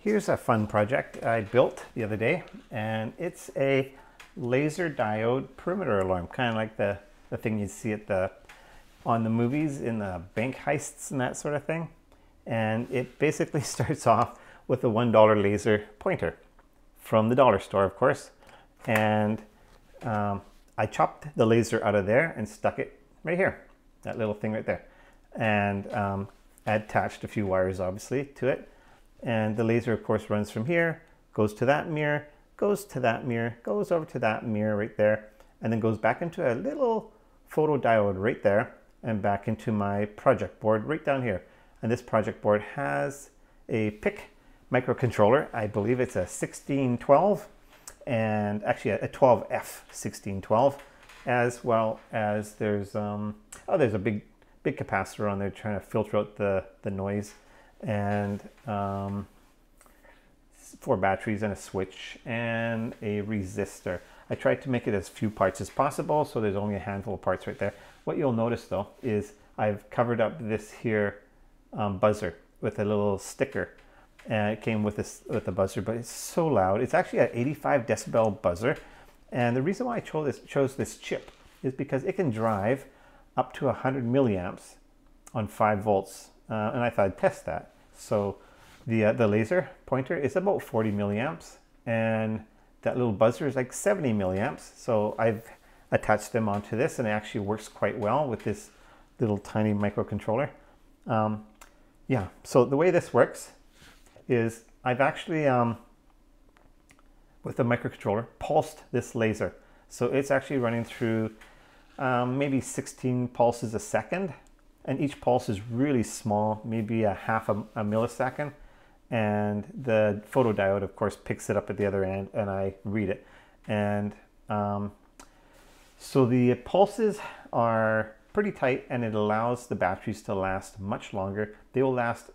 Here's a fun project I built the other day, and it's a laser diode perimeter alarm, kind of like the, the thing you see at the on the movies in the bank heists and that sort of thing. And it basically starts off with a $1 laser pointer from the dollar store, of course. And um, I chopped the laser out of there and stuck it right here, that little thing right there. And um, I attached a few wires, obviously, to it. And the laser, of course, runs from here, goes to that mirror, goes to that mirror, goes over to that mirror right there, and then goes back into a little photodiode right there and back into my project board right down here. And this project board has a PIC microcontroller. I believe it's a 1612 and actually a 12F 1612 as well as there's um, oh there's a big big capacitor on there trying to filter out the the noise and um, four batteries and a switch and a resistor. I tried to make it as few parts as possible so there's only a handful of parts right there. What you'll notice though is I've covered up this here um, buzzer with a little sticker and it came with this with the buzzer but it's so loud it's actually an 85 decibel buzzer and the reason why I chose this, chose this chip is because it can drive up to 100 milliamps on 5 volts uh, and I thought I'd test that so the uh, the laser pointer is about 40 milliamps and that little buzzer is like 70 milliamps so I've attached them onto this and it actually works quite well with this little tiny microcontroller. Um, yeah, so the way this works is I've actually, um, with the microcontroller, pulsed this laser. So it's actually running through um, maybe 16 pulses a second. And each pulse is really small, maybe a half a, a millisecond. And the photodiode, of course, picks it up at the other end and I read it. And um, so the pulses are pretty tight and it allows the batteries to last much longer. They will last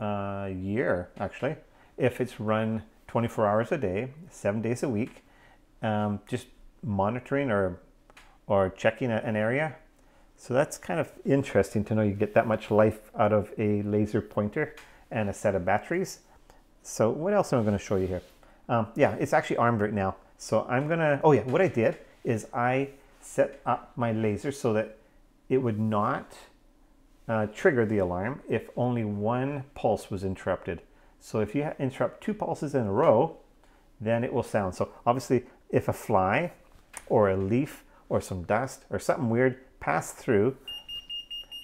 a year actually if it's run 24 hours a day, seven days a week, um, just monitoring or or checking an area. So that's kind of interesting to know you get that much life out of a laser pointer and a set of batteries. So what else am I going to show you here? Um, yeah, it's actually armed right now. So I'm gonna, oh yeah, what I did is I set up my laser so that it would not uh, trigger the alarm if only one pulse was interrupted. So if you interrupt two pulses in a row, then it will sound. So obviously if a fly or a leaf or some dust or something weird passed through,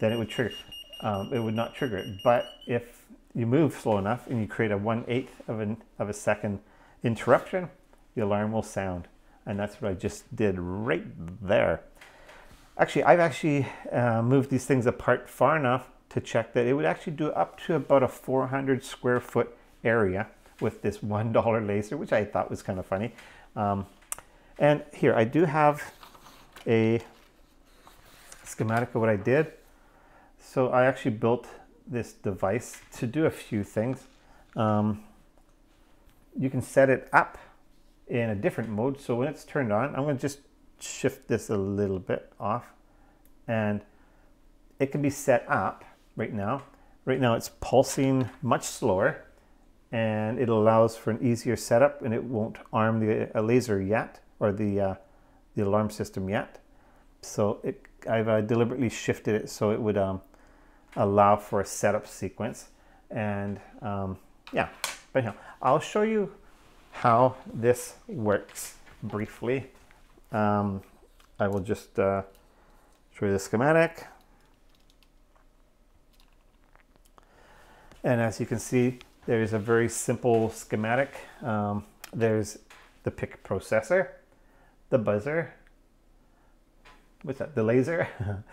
then it would trigger. Um, it would not trigger it. But if you move slow enough and you create a one-eighth of, an, of a second interruption, the alarm will sound. And that's what I just did right there. Actually, I've actually uh, moved these things apart far enough to check that it would actually do up to about a 400 square foot area with this $1 laser, which I thought was kind of funny. Um, and here, I do have a schematic of what I did. So I actually built this device to do a few things. Um, you can set it up in a different mode. So when it's turned on, I'm going to just shift this a little bit off and it can be set up right now. Right now it's pulsing much slower and it allows for an easier setup and it won't arm the uh, laser yet or the, uh, the alarm system yet. So it, I've uh, deliberately shifted it so it would um, allow for a setup sequence. And um, yeah, but anyhow, I'll show you how this works briefly. Um, I will just uh, show you the schematic. And as you can see, there is a very simple schematic. Um, there's the PIC processor, the buzzer, what's that, the laser,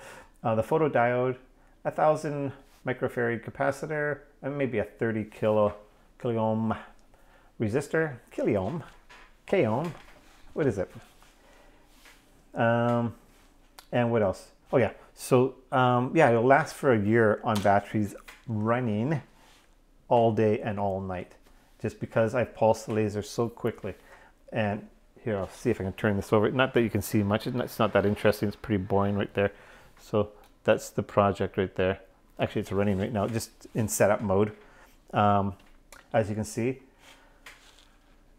uh, the photodiode, a thousand microfarad capacitor, and maybe a 30 kilo, kiloohm resistor, kiloohm, k ohm, what is it? Um, and what else? Oh yeah, so um, yeah, it'll last for a year on batteries running all day and all night, just because I pulse the laser so quickly. And here, I'll see if I can turn this over. Not that you can see much, it's not that interesting, it's pretty boring right there. So that's the project right there. Actually, it's running right now, just in setup mode. Um, as you can see,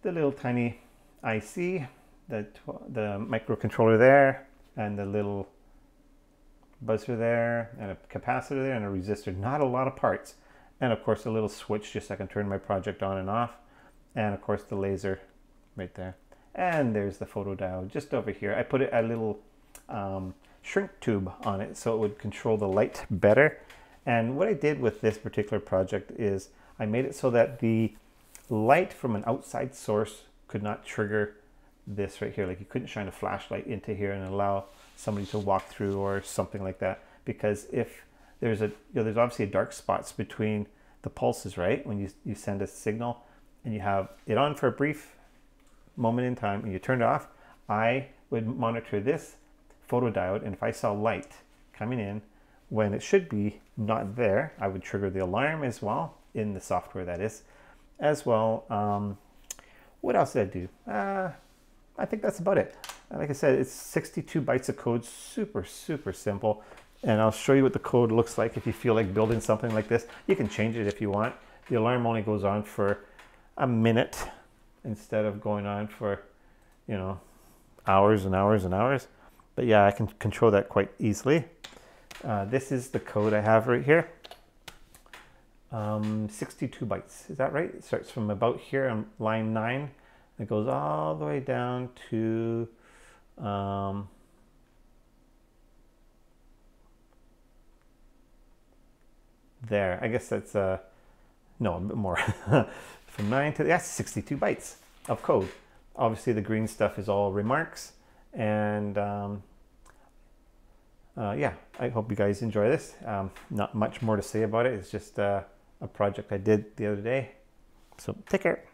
the little tiny IC, the, the microcontroller there, and the little buzzer there, and a capacitor there, and a resistor. Not a lot of parts. And of course, a little switch just so I can turn my project on and off. And of course, the laser right there. And there's the photodiode just over here. I put a little um, shrink tube on it so it would control the light better. And what I did with this particular project is I made it so that the light from an outside source could not trigger this right here. Like you couldn't shine a flashlight into here and allow somebody to walk through or something like that. Because if there's a, you know, there's obviously dark spots between the pulses, right? When you, you send a signal and you have it on for a brief moment in time and you turn it off, I would monitor this photodiode and if I saw light coming in when it should be not there, I would trigger the alarm as well in the software that is. As well, um, what else did I do? Uh, I think that's about it. Like I said, it's 62 bytes of code, super, super simple. And I'll show you what the code looks like if you feel like building something like this. You can change it if you want. The alarm only goes on for a minute instead of going on for, you know, hours and hours and hours. But yeah, I can control that quite easily. Uh, this is the code I have right here. Um, 62 bytes, is that right? It starts from about here on line 9. It goes all the way down to um, there. I guess that's, uh, no, a bit more. from 9 to, that's 62 bytes of code. Obviously the green stuff is all remarks and um, uh, yeah, I hope you guys enjoy this. Um, not much more to say about it. It's just uh, a project I did the other day. So take care.